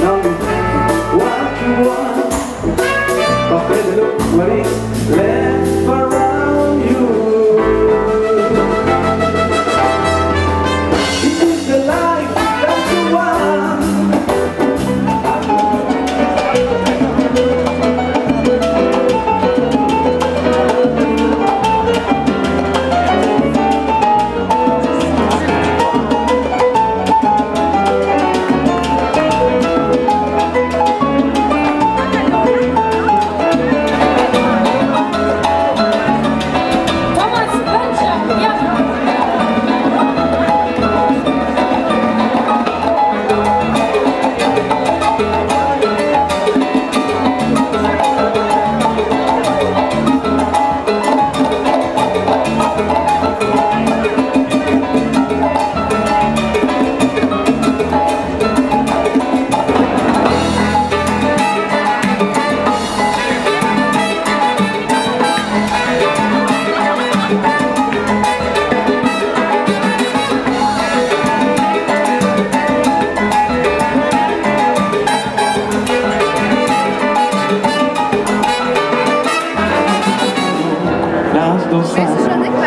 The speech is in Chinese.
no 都算